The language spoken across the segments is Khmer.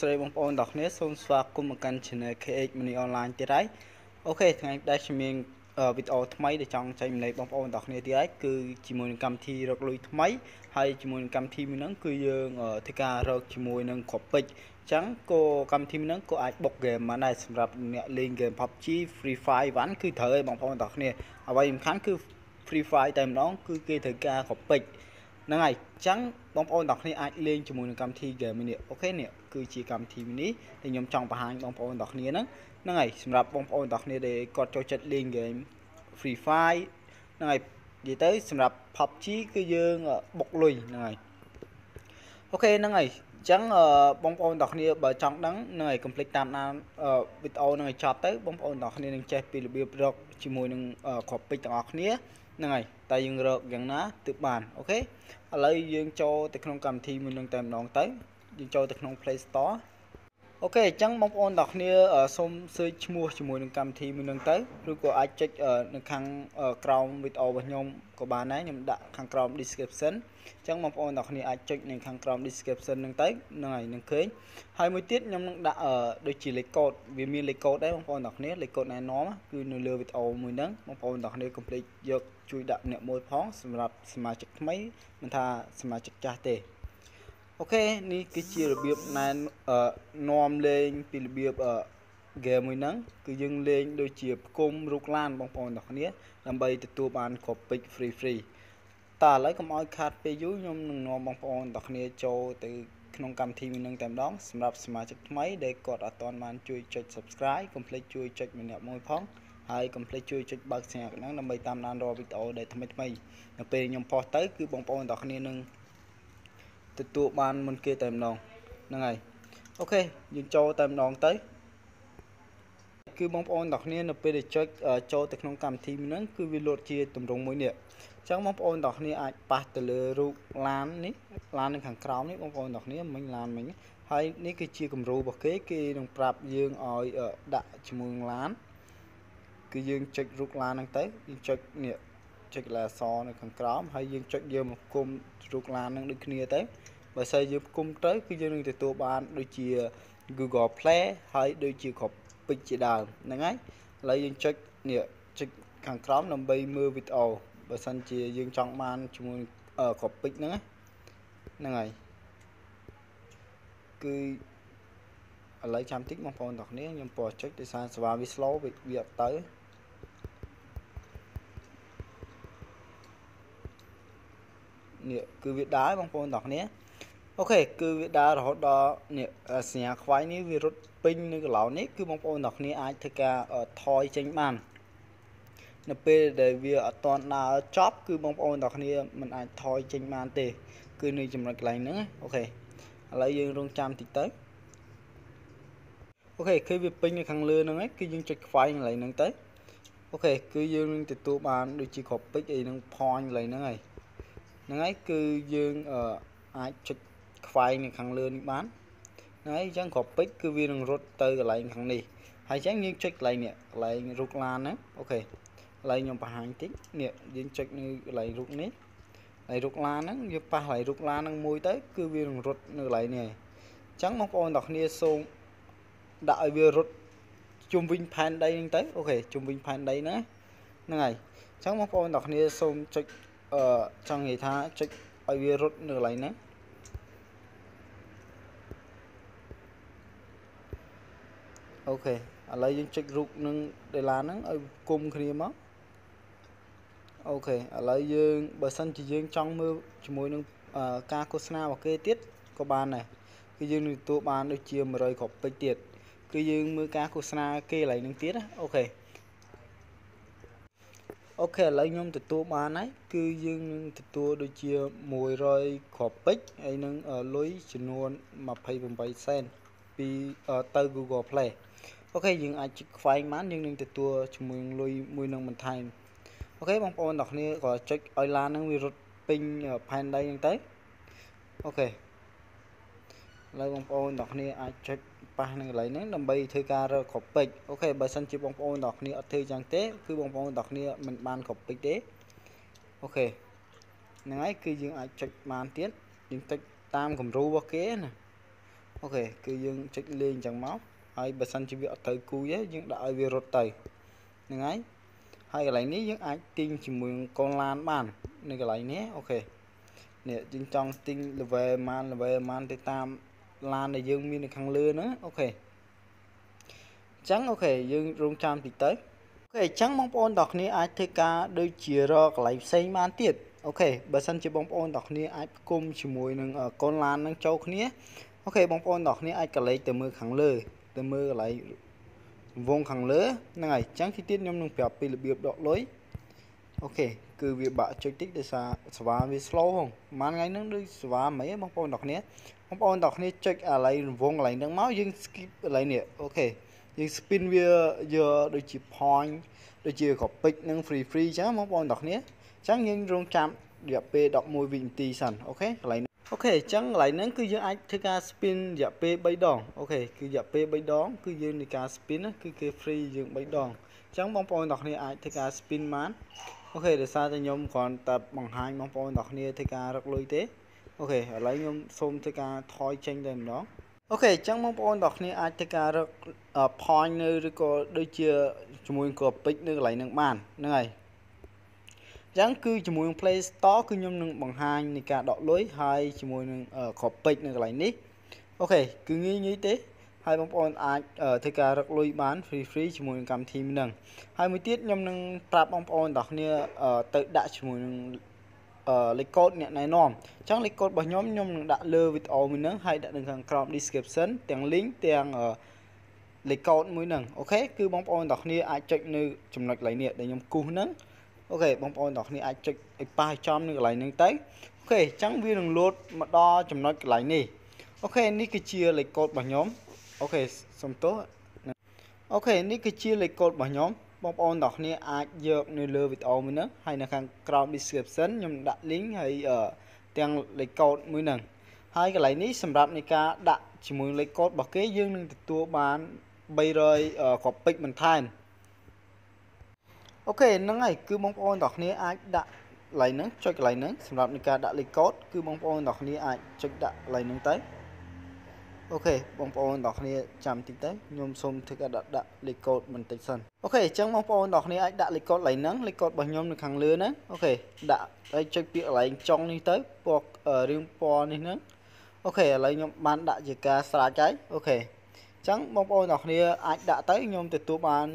ស្តីបងប្អូនទាំងគ្នាសូមស្វាគមន៍មកកាន់ Channel KH Money Online ទៀតហើយអូខេថ្ងៃនេះខ្ញុំមានវីដេអូថ្មីដែលចង់ចែករំលែកបងប្អូនទាំងគ្នាទៀតហើយគឺជាមួយនឹងកម្មវិធីរកលុយថ្មីហើយជាមួយនឹងកម្មវិធីមួយហ្នឹងគឺយើងធ្វើការរកជាមួយនឹងគ្រាប់ពេជ្រអញ្ចឹងក៏កម្មវិធីមួយហ្នឹងក៏អាចបុកហ្គេមបានដែរសម្រាប់អ្នកលេងហ្គេម PUBG Free Fire វ៉ាន់គឺត្រូវឲ្យបងប្អូនទាំងគ្នាអ្វីសំខាន់គឺ Free Fire តែម្ដងគឺគេត្រូវការគ្រាប់ពេជ្រ ហ្នឹងហើយអញ្ចឹងបងប្អូនទាំងគ្នាអាចលេងជាមួយនឹងកម្មវិធី game នេះអូខេនេះគឺជាកម្មវិធីនេះដែលខ្ញុំចង់បង្ហាញបងប្អូនទាំងគ្នាហ្នឹងហ្នឹងហើយសម្រាប់បងប្អូនទាំងគ្នាដែលគាត់ចូលចិត្តលេង game Free Fire ហ្នឹងហើយនិយាយទៅសម្រាប់ PUBG គឺយើងបុកលុយហ្នឹងហើយអូខេហ្នឹងហើយអញ្ចឹងបងប្អូនទាំងគ្នាបើចង់ដឹងនឹងឲ្យកុំភ្លេចតាមដានវីដេអូនឹងឲ្យចប់ទៅបងប្អូនទាំងគ្នានឹងចេះពីរបៀបរកជាមួយនឹងគ្រាប់ពេជ្រទាំងអស់គ្នាហ្នឹងហើយ តែយើងរកយ៉ាងណាទើបបានអូខេឥឡូវយើងចូលទៅក្នុងកម្មវិធីមួយនឹងតែម្ដងទៅយើងចូលទៅក្នុង Play Store អូខេអញ្ចឹងបងប្អូនទាំងគ្នាសូម search ឈ្មោះជាមួយនឹងកម្មវិធីមួយនឹងទៅឬក៏អាចចុចនៅខាងក្រោមវីដេអូរបស់ខ្ញុំក៏បានដែរខ្ញុំដាក់ខាងក្រោម description អញ្ចឹងបងប្អូនទាំងគ្នាអាចចុចនៅខាងក្រោម description នឹងទៅហ្នឹងហើយនឹងឃើញហើយមួយទៀតខ្ញុំនឹងដាក់ដូចជាលេខកូដវាមានលេខកូដដែរបងប្អូនទាំងគ្នាលេខកូដណែនាំគឺនៅលើវីដេអូមួយហ្នឹងបងប្អូនទាំងគ្នា complete យកជួយដាក់អ្នកមួយផងសម្រាប់សមាជិកថ្មីមិនថាសមាជិកចាស់ទេ អូខេនេះគឺជារបៀបណែនាំលេងពីរបៀបហ្គេមមួយហ្នឹងគឺយើងលេងដូចជាផ្គុំរូបឡានបងប្អូនទាំងគ្នាដើម្បីទទួលបានគ្រប់ពេជ្រ free free តើឥឡូវកុំឲ្យខាតពេលយូរខ្ញុំនឹងនាំបងប្អូនទាំងគ្នាចូលទៅក្នុងកម្មវិធីមួយនឹងតែម្ដងសម្រាប់សមាជិកថ្មីដែលគាត់អត់ទាន់បានជួយចុច Subscribe កុំភ្លេចជួយចុចម្នាក់មួយផងហើយកុំភ្លេចជួយចុចបើកសញ្ញាហ្នឹងដើម្បីតាមដានរាល់វីដេអូដែលថ្មីថ្មីនៅពេលខ្ញុំផុសទៅគឺបងប្អូនទាំងគ្នានឹង ទទួលបានមុនគេតែម្ដងហ្នឹងហើយអូខេយើងចូលតែម្ដងទៅគឺបងប្អូនទាំងគ្នានៅពេលដែលចុចចូលទៅក្នុងកម្មវិធីហ្នឹងគឺវាលោតជាទម្រង់មួយនេះអញ្ចឹងបងប្អូនទាំងគ្នាអាចប៉ះទៅលើរូបឡាននេះឡាននៅខាងក្រោមនេះបងប្អូនទាំងគ្នាមិញឡានមិញហើយនេះគឺជាគំរូរបស់គេគេនឹងប្រាប់យើងឲ្យដាក់ជាមួយឡានគឺយើងចុចរូបឡានហ្នឹងទៅយើងចុចនេះចុចកន្លែងអសនៅខាងក្រោមហើយយើងចុចយកមកគុំរូបឡានហ្នឹងដូចគ្នាទៅ បើសិនយើងគុំទៅគឺយើងនឹងទទួលបានដូចជា Google Play ហើយដូចជាគ្រប់ពេជ្រជាដើមហ្នឹងហើយឥឡូវយើងចុចនេះចុចខាងក្រោមដើម្បីមើលវីដេអូបើសិនជាយើងចង់បានជាមួយគ្រប់ពេជ្រហ្នឹងហ្នឹងហើយគឺឥឡូវចាំតិចបងប្អូនទាំងគ្នាខ្ញុំពណ៌ចុចដោយសារសេវាវា slow វាអត់ទៅនេះគឺវាដើរបងប្អូនទាំងគ្នា អូខេគឺវាដើររហូតដល់នេះសញ្ញាខ្វាយនេះវារត់ពេញនៅកន្លោនេះគឺបងប្អូនទាំងគ្នាអាចធ្វើការថយចេញបាននៅពេលដែលវាអត់ទាន់ដើរចប់គឺបងប្អូនទាំងគ្នាមិនអាចថយចេញបានទេ គឺនៅចំណុចកន្លែងហ្នឹង okay ឥឡូវយើងរងចាំតិចទៅ okay គឺវាពេញនៅខាងលើហ្នឹងឯងគឺយើងចុចខ្វាយកន្លែងហ្នឹងទៅ okay គឺយើងនឹងទទួលបានដូចជាគ្រាប់ពេជ្រអីហ្នឹងផនកន្លែងហ្នឹងហើយហ្នឹងហើយគឺយើងអាចចុច ខ្វែងនៅខាងលើនេះបានហ្នឹងហើយអញ្ចឹងគ្រាប់ពេជ្រគឺវានឹងរត់ទៅកន្លែងខាងនេះហើយអញ្ចឹងយើងចុចកន្លែងនេះកន្លែងរូបឡានហ្នឹងអូខេកន្លែងខ្ញុំបង្ហាញតិចនេះយើងចុចនៅកន្លែងរូបនេះហើយរូបឡានហ្នឹងយើងប៉ះកន្លែងរូបឡានហ្នឹងមួយទៅគឺវានឹងរត់នៅកន្លែងនេះហើយអញ្ចឹងបងប្អូនទាំងគ្នាសូមដាក់ឲ្យវារត់ជុំវិញផែនដីហ្នឹងទៅអូខេជុំវិញផែនដីហ្នឹងហ្នឹងហើយអញ្ចឹងបងប្អូនទាំងគ្នាសូមចុចអឺចង់និយាយថាចុចឲ្យវារត់នៅកន្លែងហ្នឹង okay ឥឡូវយើងចុចរូបនឹងដេឡាហ្នឹងឲ្យគុំគ្នាមក okay ឥឡូវយើងបើសិនជាយើងចង់មើលជាមួយនឹងការឃោសនារបស់គេទៀតក៏បានដែរគឺយើងនឹងទទួលបានដូចជា100គ្រាប់ពេជ្រទៀតគឺយើងមើលការឃោសនាគេកន្លែងហ្នឹងទៀតណា okay okay ឥឡូវខ្ញុំទទួលបានហើយគឺយើងនឹងទទួលដូចជា100គ្រាប់ពេជ្រហើយនឹងលុយចំនួន28សេនពីទៅ Google Play okay យើងអាចខ្វែងបានយើងនឹងទទួលជាមួយលុយមួយនឹងបន្ថែម okay បងប្អូនទាំងគ្នាក៏ចុចឲ្យឡានហ្នឹងវារត់ពេញផែនដីហ្នឹងទៅ okay ឥឡូវបងប្អូនទាំងគ្នាអាចចុចប៉ះនឹងកន្លែងហ្នឹងដើម្បីធ្វើការរកគ្រាប់ពេជ្រ okay បើសិនជាបងប្អូនទាំងគ្នាអត់ធ្វើចឹងទេគឺបងប្អូនទាំងគ្នាមិនបានគ្រាប់ពេជ្រទេokay ហ្នឹងហើយគឺយើងអាចចុចបានទៀតយើងចុចតាមគំរូរបស់គេណា okay គឺយើងចុចលេងអញ្ចឹងមក ហើយបើសិនជាវាអត់ត្រូវគូទេយើងដាក់ឲ្យវារត់ទៅហ្នឹងហើយហើយកន្លែងនេះយើងអាចទិញជាមួយកូនឡានបាននៅកន្លែងនេះ okay នេះយើងចង់ទិញ level ម៉ាន level ម៉ានទៅតាមឡានដែលយើងមាននៅខាងលើហ្នឹង okay អញ្ចឹង okay យើងរងចាំតិចទៅokay អញ្ចឹងបងប្អូនទាំងគ្នាអាចធ្វើការដូចជារកកន្លែងផ្សេងបានទៀត okay បើសិនជាបងប្អូនទាំងគ្នាអាចគុំជាមួយនឹងកូនឡាននឹងចូលគ្នា okay បងប្អូនទាំងគ្នាអាចកលេចទៅមើលខាងលើ ទៅមើលកន្លែងវងខាងលើហ្នឹងហើយអញ្ចឹងទីទៀតខ្ញុំនឹងប្រាប់ពីរបៀបដកលុយ okay គឺវាបាក់ចុចតិចដោយសារសេវាវា slow ហងប្រហែលថ្ងៃហ្នឹងដូចសេវាមិនហ៎បងប្អូនទាំងគ្នាបងប្អូនទាំងគ្នាចុចអាឡៃរង្វង់កន្លែងហ្នឹងមកយើង skip កន្លែងនេះ okayយើង spin វាយកដូចជា point ដូចជា copy នឹង free free អញ្ចឹងបងប្អូនទាំងគ្នាអញ្ចឹងយើងរងចាំរយៈពេល11វិនាទីសិន okay កន្លែង okay អញ្ចឹងកន្លែងហ្នឹងគឺយើងអាចធ្វើការ spin រយៈពេល3ដង okay គឺរយៈពេល3ដងគឺយើងនៃការ spin គឺគេ free យើង3ដងអញ្ចឹងបងប្អូនទាំងគ្នាអាចធ្វើការ spin បាន okay ដោយសារតែខ្ញុំគ្រាន់តែបង្ហាញបងប្អូនទាំងគ្នាធ្វើការរកលុយទេ okay ឥឡូវខ្ញុំសូមធ្វើការថយចេញតែម្ដងokay អញ្ចឹងបងប្អូនទាំងគ្នាអាចធ្វើការរក point នៅឬក៏ដូចជាជាមួយគ្រាប់ពេជ្រនៅកន្លែងហ្នឹងបានហ្នឹងហើយអញ្ចឹងគឺជាមួយនឹង Play Store គឺខ្ញុំនឹងបង្ហាញនៃការដកលុយហើយជាមួយនឹងគ្រាប់ពេជ្រនៅកន្លែងនេះ okay គឺងាយងាយទេហើយបងប្អូនអាចធ្វើការរកលុយបាន free free ជាមួយនឹងកម្មវិធីហ្នឹងហើយមួយទៀតខ្ញុំនឹងប្រាប់បងប្អូនទាំងគ្នាទៅដាក់ជាមួយនឹងលេខកូដអ្នកណែនាំអញ្ចឹងលេខកូដរបស់ខ្ញុំខ្ញុំនឹងដាក់លើវីដេអូមួយហ្នឹងហើយដាក់នៅខាងក្រោម description ទាំង link ទាំងលេខកូដមួយហ្នឹង okay គឺបងប្អូនទាំងគ្នាអាចចុចនៅចំណុចកន្លែងនេះដែលខ្ញុំគូសហ្នឹង okay បងប្អូនទាំងគ្នាអាចចុចឲ្យប៉ះចំនៅកន្លែងហ្នឹងទៅ okay អញ្ចឹងវានឹងលោតមកដល់ចំណុចកន្លែងនេះ okay នេះគឺជាលេខកូដរបស់ខ្ញុំ okay សុំទោស okay នេះគឺជាលេខកូដរបស់ខ្ញុំបងប្អូនទាំងគ្នាអាចយកនៅលើវីដេអូមួយហ្នឹងហើយនៅខាងក្រោម description ខ្ញុំដាក់ link ហើយទាំងលេខកូដមួយហ្នឹងហើយកន្លែងនេះសម្រាប់នៃការដាក់ជាមួយលេខកូដរបស់គេយើងនឹងទទួលបាន300 copy បន្ថែម អូខេហ្នឹងហើយគឺបងប្អូនទាំងគ្នាអាចដាក់កន្លែងហ្នឹងចុចកន្លែងហ្នឹងសម្រាប់នៃការដាក់លេខកូដគឺបងប្អូនទាំងគ្នាអាចចុចដាក់កន្លែងហ្នឹងទៅអូខេបងប្អូនទាំងគ្នាចាំតិចទៅខ្ញុំសូមធ្វើការដាក់ដាក់លេខកូដបន្តិចសិន okay អញ្ចឹងបងប្អូនទាំងគ្នាអាចដាក់លេខកូដកន្លែងហ្នឹងលេខកូដរបស់ខ្ញុំនៅខាងលើហ្នឹង okay ដាក់ហើយចុចពាក្យកន្លែងចុងនេះទៅពណ៌រៀងពណ៌នេះហ្នឹង okay ឥឡូវខ្ញុំបានដាក់ជាការស្រេចហើយ okay ចឹងបងប្អូនទាំងគ្នាអាចដាក់ទៅខ្ញុំទទួលបាន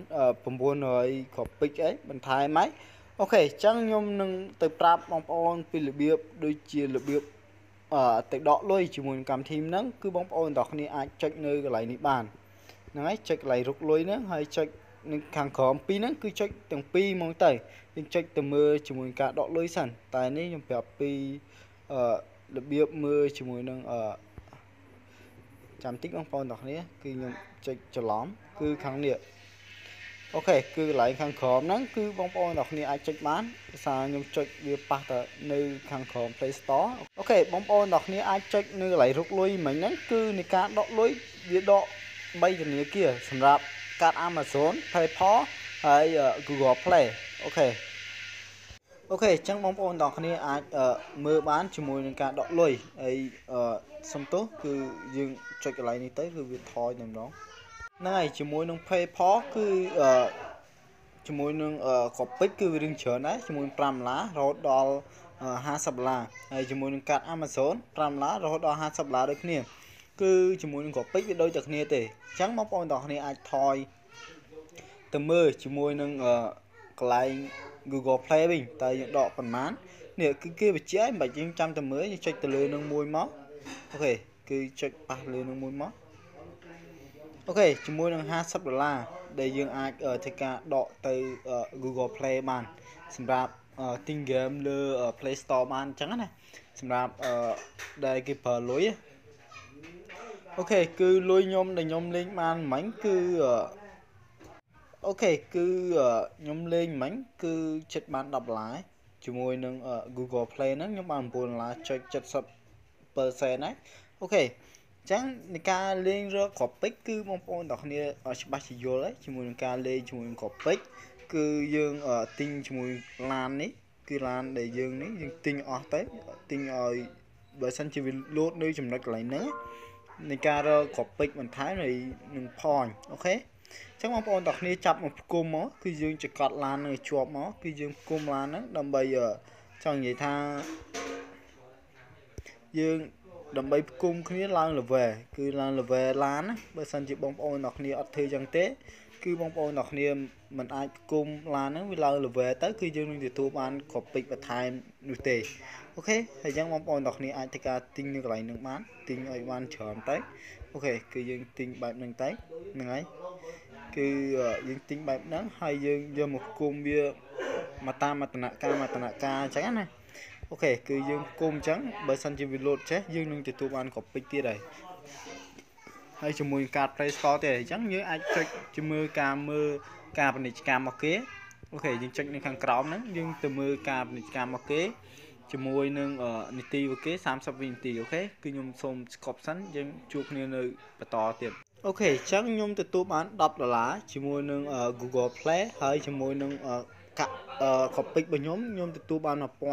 900គ្រាប់ពេជ្រអីបន្ថែមហើយ okay អញ្ចឹងខ្ញុំនឹងទៅប្រាប់បងប្អូនពីរបៀបដូចជារបៀបអឺទៅដកលុយជាមួយនឹងកម្មវិធីហ្នឹងគឺបងប្អូនទាំងគ្នាអាចចុចនៅកន្លែងនេះបានហ្នឹងហើយចុចកន្លែងរុកលុយហ្នឹងហើយចុចនឹងខាងក្រោមពីរហ្នឹងគឺចុចទាំងពីរហ្មងទៅយើងចុចទៅមើលជាមួយការដកលុយសិនតែនេះខ្ញុំប្រាប់ពីអឺរបៀបមើលជាមួយនឹងអឺ ចាំតិចបងប្អូនទាំងគ្នាគឺខ្ញុំចុចច្រឡំគឺខាងនេះអូខេគឺកន្លែងខាងក្រោមហ្នឹងគឺបងប្អូនទាំងគ្នាអាចចុចបានភាសាខ្ញុំចុចវាប៉ះទៅនៅខាងក្រោម Play Store អូខេបងប្អូនទាំងគ្នាអាចចុចនៅកន្លែងដកលុយមិញហ្នឹងគឺនៃការដកលុយវាដក3ធនាគារសម្រាប់កាត Amazon PayPal ហើយ Google Play okay អូខេអញ្ចឹងបងប្អូនទាំងគ្នាអាចមើលបានជាមួយនឹងការដកលុយហើយសុំទោសគឺយើងចុចកន្លែងនេះទៅគឺវាថយតែម្ដងហ្នឹងហើយជាមួយនឹង PayPal គឺជាមួយនឹងកពិចគឺវារឿងច្រើនដែរជាមួយ5ដុល្លាររហូតដល់50ដុល្លារហើយជាមួយនឹងកាត Amazon 5ដុល្លាររហូតដល់50ដុល្លារដូចគ្នាគឺជាមួយនឹងកពិចវាដូចតែគ្នាទេអញ្ចឹងបងប្អូនទាំងគ្នាអាចថយទៅមើលជាមួយនឹងកន្លែង Google Play វិញតើយើងដកប៉ុន្មាននេះគឺគេបញ្ជាក់មិនបាច់យើងចាំតែមើលយើងចុចទៅលើនឹងមួយមកអូខេគឺចុចប៉ះលើនឹងមួយមកokay ជាមួយនឹង50ដុល្លារដែលយើងអាចធ្វើការដកទៅ Google Play បានសម្រាប់ទិញ game លើ Play Store បានអញ្ចឹងណាសម្រាប់ដែលគេប្រើលុយ okay គឺលុយខ្ញុំដែលខ្ញុំលេងបានមិញគឺ okay គឺខ្ញុំលេងមិញគឺចិត្តបាន10ដុល្លារជាមួយនឹង Google Play ហ្នឹងខ្ញុំបាន9ដុល្លារចុច70%ហើយokay អញ្ចឹងនៃការលេងរកគ្រាប់ពេជ្រគឺបងប្អូនទាំងគ្នាច្បាស់ជាយល់ហើយជាមួយនឹងការលេងជាមួយនឹងគ្រាប់ពេជ្រគឺយើងទិញជាមួយឡាននេះគឺឡានដែលយើងនេះយើងទិញអស់ទៅទិញឲ្យបើសិនជាវាលោតនៅចំណុចកន្លែងហ្នឹងនៃការរក topic បន្ថែមហើយនឹង point okay ចឹងបងប្អូនទាំងគ្នាចាប់មកផ្គុំមកគឺយើងចកត់ឡាននឹងជាប់មកគឺយើងផ្គុំឡានហ្នឹងដើម្បីចង់និយាយថាយើងដើម្បីផ្គុំគ្នាឡើង level គឺឡើង level ឡានណាបើសិនជាបងប្អូនទាំងគ្នាអត់ធ្វើចឹងទេ គឺបងប្អូនទាំងគ្នាមិនអាចផ្គុំឡានហ្នឹងវាឡើង level ទៅគឺយើងនឹងទទួលបានគ្រាប់ពេជ្របន្ថែមនោះទេអូខេហើយចឹងបងប្អូនទាំងគ្នាអាចធ្វើការទិញនៅកន្លែងហ្នឹងបានទិញឲ្យបានច្រើនទៅអូខេគឺយើងទិញបែបហ្នឹងទៅហ្នឹងហើយ គឺយើងទិញបែបហ្នឹងហើយយើងយកមកគុំវាមកតាមមតនការមតនការអញ្ចឹងណាអូខេគឺយើងគុំអញ្ចឹងបើសិនជាវាលោតចេះយើងនឹងទទួលបានគ្រាប់ពេជ្រទៀតហើយហើយជាមួយកាត Play Store ទៀតអញ្ចឹងយើងអាចចុចជំមើការមើលការពាណិជ្ជកម្មរបស់គេអូខេយើងចុចនៅខាងក្រោមហ្នឹងយើងទៅមើលការពាណិជ្ជកម្មរបស់គេជាមួយនឹងនីតិរបស់គេ30វិនាទីអូខេគឺខ្ញុំសូមស្កប់សិនយើងជួបគ្នានៅបន្តទៀត អូខេអញ្ចឹងខ្ញុំទទួលបាន10ដុល្លារជាមួយនឹង Google Play ហើយជាមួយនឹងកាក់ Copic របស់ខ្ញុំខ្ញុំទទួលបាន1000 1000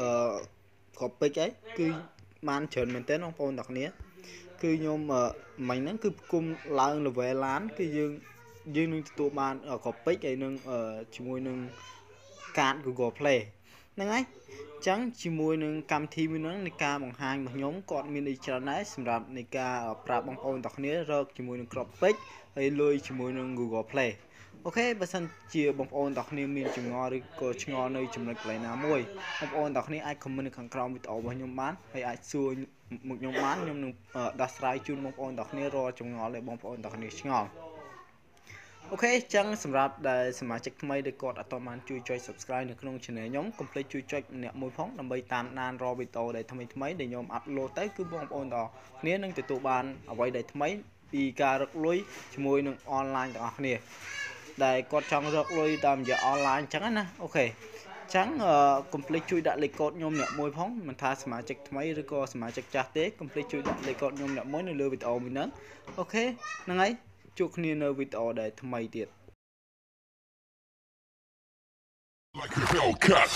អឺ Copic អីគឺបានច្រើនមែនទែនបងប្អូនទាំងគ្នាគឺខ្ញុំមិញហ្នឹងគឺគុំឡើង level ឡានគឺយើងយើងនឹងទទួលបាន Copic ហើយនឹងជាមួយនឹងកាត Google Play ហ្នឹងហើយអញ្ចឹងជាមួយនឹងកម្មវិធីមួយហ្នឹងនៃការបង្ហាញរបស់ខ្ញុំគាត់មានអីច្រើនដែរសម្រាប់នៃការប្រាប់បងប្អូនទាំងគ្នារកជាមួយនឹងក្របពេជ្រហើយលុយជាមួយនឹង Google Play អូខេបើសិនជាបងប្អូនទាំងគ្នាមានចម្ងល់ឬក៏ឆ្ងល់នៅចំណុចកន្លែងណាមួយបងប្អូនទាំងគ្នាអាច comment នៅខាងក្រោមវីដេអូរបស់ខ្ញុំបានហើយអាចសួរមកខ្ញុំបានខ្ញុំនឹងដោះស្រាយជូនបងប្អូនទាំងគ្នារាល់ចម្ងល់ដែលបងប្អូនទាំងគ្នាឆ្ងល់ អូខេអញ្ចឹងសម្រាប់ដែលសមាជិកថ្មីដែលគាត់អត់ទាន់បានជួយចុច Subscribe នៅក្នុង Channel ខ្ញុំកុំភ្លេចជួយចុចម្នាក់មួយផងដើម្បីតាមដានរាល់វីដេអូដែលថ្មីថ្មីដែលខ្ញុំអាប់ឡូតទៅគឺបងប្អូនទាំងគ្នានឹងទទួលបានអ្វីដែលថ្មីពីការរកលុយជាមួយនឹងអនឡាញទាំងអស់គ្នាដែលគាត់ចង់រកលុយតាមរយៈអនឡាញអញ្ចឹងណា okay ចឹងកុំភ្លេចជួយដាក់លេខកូដខ្ញុំអ្នកមួយផងមិនថាសមាជិកថ្មីឬក៏សមាជិកចាស់ទេកុំភ្លេចជួយដាក់លេខកូដខ្ញុំអ្នកមួយនៅលើវីដេអូមួយហ្នឹង okay ហ្នឹងហើយ ជួបគ្នានៅវីដេអូដែលថ្មីទៀត Like a Hellcat